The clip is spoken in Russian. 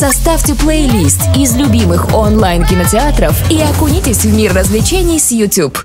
Составьте плейлист из любимых онлайн-кинотеатров и окунитесь в мир развлечений с YouTube.